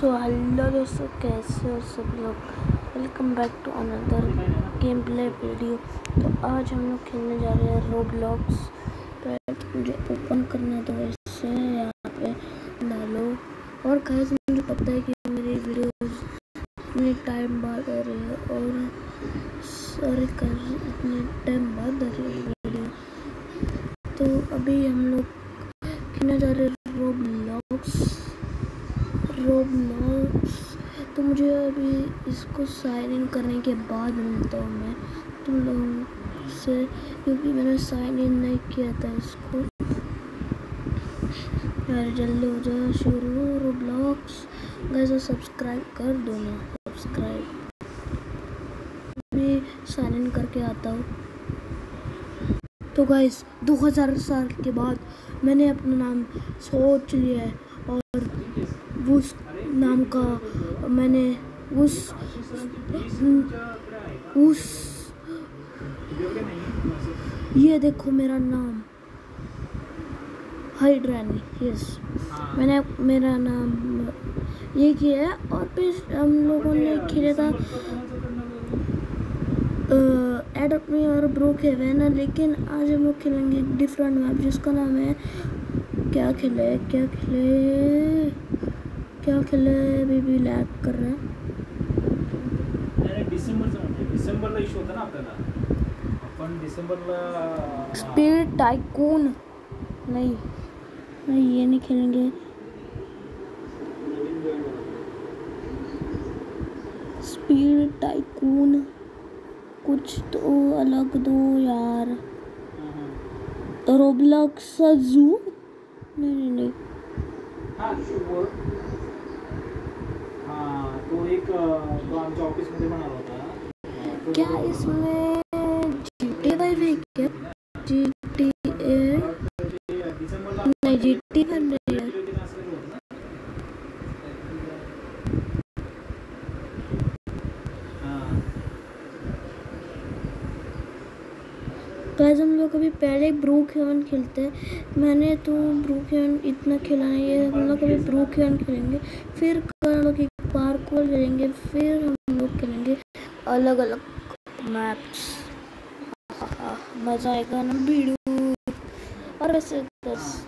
So hello दोस्तों, कैसे हो सब लोग? Welcome back to another game play video तो आज हम लोग खेलने जा रहे हैं रोब्लॉक्स तो मुझे ओपन करना तो वैसे यहाँ पे डालो। और कैसे मुझे पता है कि मेरी वीडियोस इतने टाइम बाद आ रही है और सारे कैसे इतने टाइम बाद आ रही है वीडियो तो अभी हम लोग खेलने जा रहे हैं रोब्लॉक्स रोब्लॉक्स तो मुझे अभी इसको साइन इन करने के बाद मिलता हूँ मैं तुम लोगों से, क्योंकि मैंने साइन इन नहीं किया था इसको। यार, जल्दी हो जाए शुरू रोब्लॉक्स गैस सब्सक्राइब कर दो ना सब्सक्राइब अभी साइन इन करके आता हूँ। तो गाइस 2000 साल के बाद मैंने अपना नाम सोच लिया है। और उस नाम का मैंने उस उस, ये देखो मेरा नाम। हाइड्रानी यस मैंने मेरा नाम ये किया है और फिर हम लोगों ने खेला था एडप में और ब्रोक है ना लेकिन आज हम लोग खेलेंगे डिफरेंट मैप जिसका नाम है क्या खेले क्या खेले? क्या खेले? अभी भी लैग कर रहा है। डिसेंबरला इश्यू होता ना आपल्याला आपण डिसेंबरला स्पीड टाइकून नहीं। नहीं ये नहीं खेलेंगे। स्पीड टाइकून कुछ तो अलग दो यार। रोबलॉक्स जू नहीं नहीं हा शुभ हा तो एक अं, तो आमच्या ऑफिसमध्ये पण आला होता तो क्या इसमें जी टी फाइव है क्या जी टी ए ते डिसेंबरला नहीं जी टी फाइव नहीं है ते असलेलं होतं ना हा गाइस हम लोग अभी पहले ब्रूक हेवन खेलते हैं। मैंने तो ब्रूक हेवन इतना खेला नहीं है। हम लोग अभी ब्रूक हेवन खेलेंगे। फिर हम लोग एक पार्कोर खेलेंगे। फिर हम लोग खेलेंगे अलग अलग मैप्स। मज़ा आएगा ना? वीडियो और वैसे बस।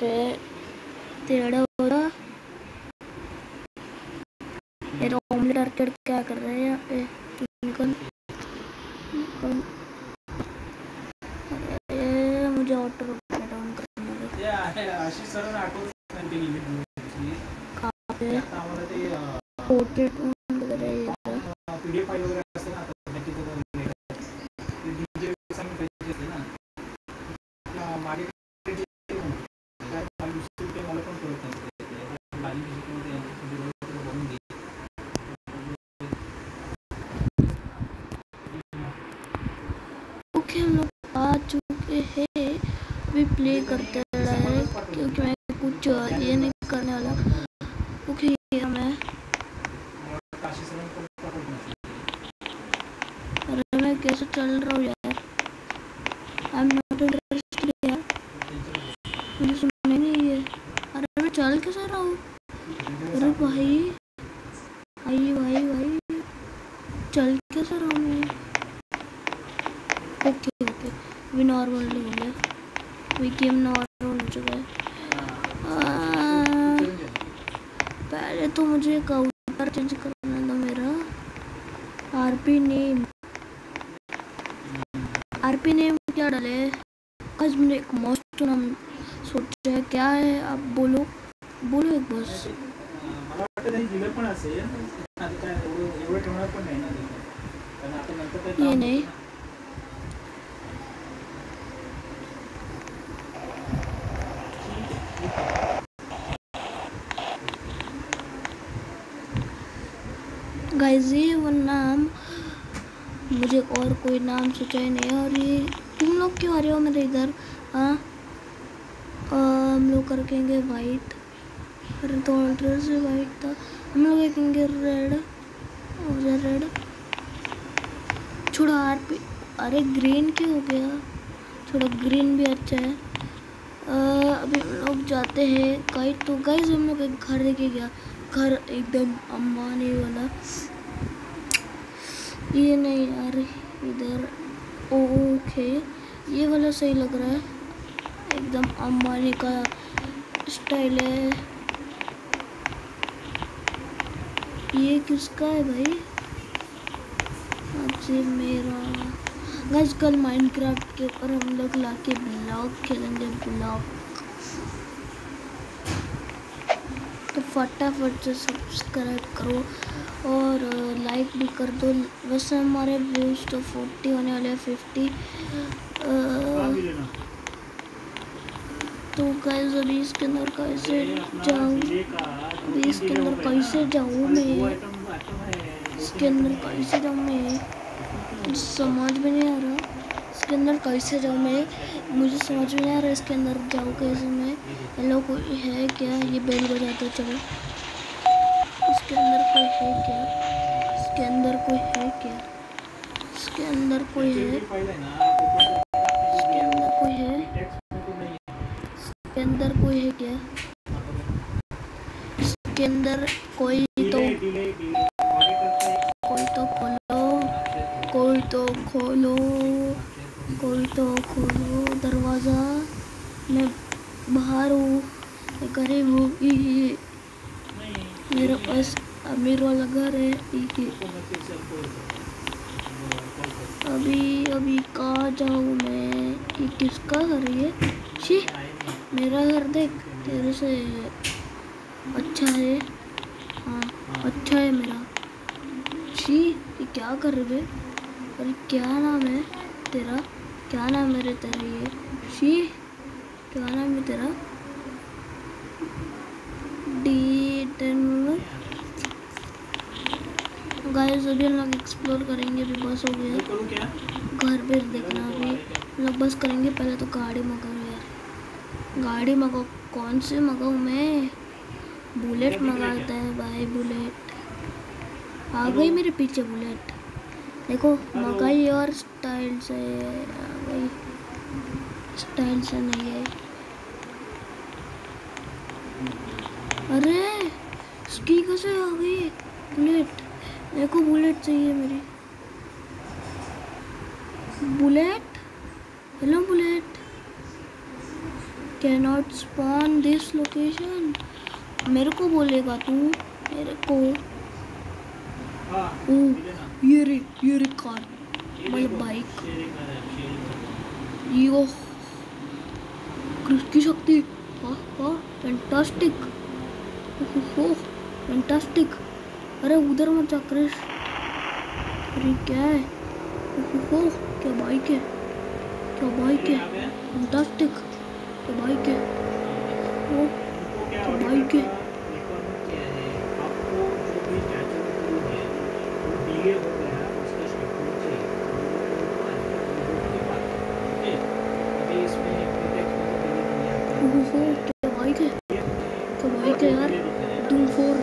ते टेढ़ा आर्केड क्या कर रहे हैं यहाँ पे? मुझे ऑटो डाउन करना है ते आहे आशिष सरांना आठवत नाही ते लिमिट मूवीची कहाँ पे आता आम्हाला ते पोर्ट्रेट वगैरह ये था। पी डी एफ़ फाईल वगैरे असते ना आता नक्की तो ते DJ सांगून पाहिजे असते ना आपला मागे ते जे काय मला दुसरी ते मला पण कळत नाही ते गाणी कशी कोण ते यांची video वगैरे बनवून घे. ओके हम लोग आ चुके हैं। अभी प्ले करते रहे, क्योंकि मैं कुछ ये नहीं करने वाला। ओके हमें. अरे, मैं कैसे चल रहा हूँ यार? आई एम नॉट इंटरेस्टेड यार मुझे सुनने नहीं है अरे मैं चल कैसे रहा हूँ अरे भाई भाई भाई भाई चल कैसे रहा हूँ मैं ओके ओके अभी नॉर्मल हो गया अभी गेम नॉर्मल हो चुका है आ, पहले तो मुझे काउंटर चेंज करना था मेरा। आरपी नेम आरपी नेम क्या डाले? आज मैंने एक मस्त नाम सोचा है। क्या है? आप बोलो। बोलो एक बस ये वाटतं त्यांनी दिलं पण असेल आता काय एवढं एवढं ठेवणार पण नाही ना ते. कारण आता नंतर काय ये काम नहीं होतं गाइस ये वो नाम मुझे और कोई नाम सोचा ही नहीं और ये तुम लोग क्यों आ रहे हो मेरे इधर? हाँ? हम लोग रखेंगे वाइट अरे तो ऑल्टर से वाइट था। हम लोग रखेंगे रेड और रेड छोड़ा आर पे अरे ग्रीन क्यों हो गया? थोड़ा ग्रीन भी अच्छा है। आ, अभी हम लोग जाते हैं कहीं तो गाइस हम लोग एक घर देखे गया। घर एकदम अंबानी वाला। ये नहीं यार, इधर, ओके। ये वाला सही लग रहा है। एकदम अंबानी का स्टाइल है। ये किसका है भाई? आज मेरा। गाइस कल माइनक्राफ्ट के ऊपर हम लोग लाके ब्लॉग खेलेंगे ब्लॉग तो फटाफट से सब्सक्राइब करो। और लाइक भी कर दो। वैसे हमारे व्यूज़ तो फोर्टी होने वाले हैं फिफ्टी तो गाइस अभी इसके अंदर कैसे जाऊँ? अभी इसके अंदर कैसे जाऊँ मैं? इसके अंदर कैसे जाऊँ मैं? समझ में नहीं आ रहा। इसके अंदर कैसे जाऊँ मैं? मुझे समझ में नहीं आ रहा इसके अंदर जाऊँ कैसे मैं? हेलो, कोई है क्या? ये बेल बजाते चलो। इसके अंदर कोई है क्या? इसके अंदर कोई है क्या? इसके अंदर कोई है? इसके अंदर कोई है? इसके अंदर कोई है क्या? इसके अंदर कोई तो कोई तो खोलो। कोई तो खोलो। कोई तो खोलो दरवाज़ा। मैं बाहर हूँ। गरीब हूँ। मेरे पास अमीर वाला घर है ई, ई। अभी अभी कहाँ जाऊँ मैं? ये किसका घर है ये? शी मेरा घर देख तेरे से अच्छा है। हाँ अच्छा है मेरा। शी ये क्या कर रहे अरे क्या नाम है तेरा? क्या नाम है रे तेरा ये? शी क्या नाम है तेरा? डी टेन गाइस अभी हम लोग एक्सप्लोर करेंगे अभी बस हो गया घर पे देखना अभी। हम लोग बस करेंगे पहले तो गाड़ी मंगाओ यार। गाड़ी मंगाओ। कौन से मंगाऊँ मैं? बुलेट मंगाता है भाई बुलेट आ गई मेरे पीछे बुलेट देखो मंगाई और स्टाइल से आ गई। स्टाइल से नहीं है। अरे! इसकी कैसे आ गई बुलेट देखो बुलेट चाहिए मेरी। Bullet hello bullet cannot spawn this location मेरे को बोलेगा तू मेरे को। ओ ये रे ये रे कार। मतलब बाइक यो की शक्ति। वाह वाह फैंटास्टिक ओहो फैंटास्टिक अरे उधर मत जा क्रिश अरे क्या है? ओहो क्या बाइक है? क्या बाइक है? फैंटास्टिक क्या बाइक है? ओ, क्या बाइक है? ओहो क्या बाइक है? क्या बाइक है यार? है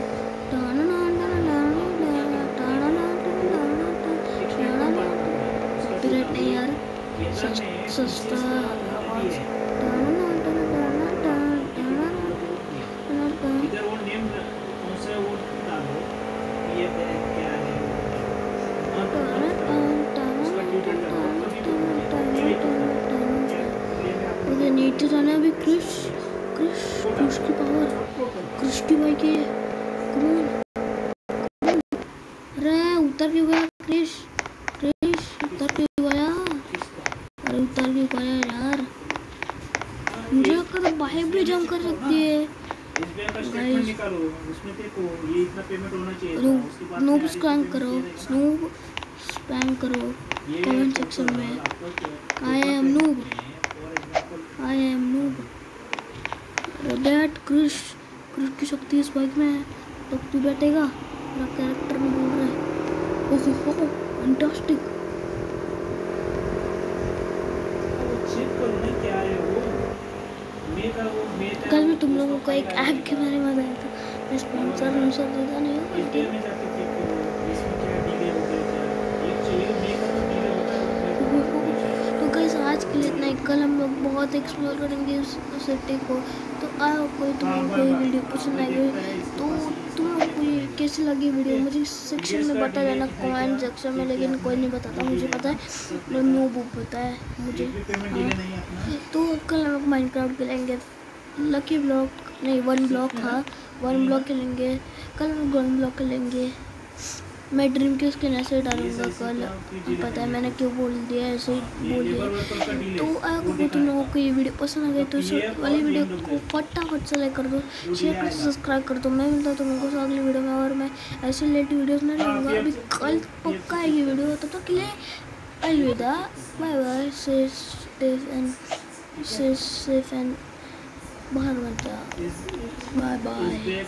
हाँ, तो भी नीचे जाना है अभी क्रिश क्रिश क्रिश की पावर क्रिश की बाइक है अरे, उतर क्यों गया, क्रिश। क्रिश, उतर क्यों गया। अरे, उतर क्यों गया यार। मुझे लगता था बाइक भी जंप कर सकती है। स्नूप से करो। स्नूप स्पैम करो। कमेंट सेक्शन में। I am noob I am noob that Krrish Krrish की शक्ति इस बाइक में तो तू बैठेगा मेरा कैरेक्टर में बोल रहा है ओहो हो फैंटास्टिक है कल मैं तुम लोगों को एक ऐप के बारे में बताया था मैं स्पॉन्सर वॉन्सर देता नहीं हूँ हो तो है गाइस आज के लिए इतना नहीं कल हम लोग बहुत एक्सप्लोर करेंगे उस सिटी को तो आओ कोई तुम्हें कोई वीडियो पसंद आई तो तुम आपको ये कैसी लगी वीडियो मुझे सेक्शन में बता देना कमेंट सेक्शन में लेकिन कोई नहीं बताता मुझे पता है। नो बुक पता है मुझे। हाँ। तो कल हम लोग माइंड क्राफ्ट खेलेंगे। लकी ब्लॉक नहीं वन ब्लॉक हाँ। वन ब्लॉक खेलेंगे। कल हम वन ब्लॉक खेलेंगे। मैं ड्रीम के स्किन ऐसे डालूँगा कल। पता है मैंने क्यों बोल दिया ऐसे ही बोल दिया तो अगर तुम लोगों को ये वीडियो पसंद आ गई तो इस वाली वीडियो को फटाफट से लाइक कर दो शेयर कर सब्सक्राइब कर दो। मैं मिलता हूँ तुम लोगों को अगली वीडियो में और मैं ऐसे लेट वीडियोस में डालूँगा। अभी कल पक्का आएगी वीडियो तो तक के लिए अलविदा। Bye bye stay safe and stay safe and बाहर मत जाओ बाय बाय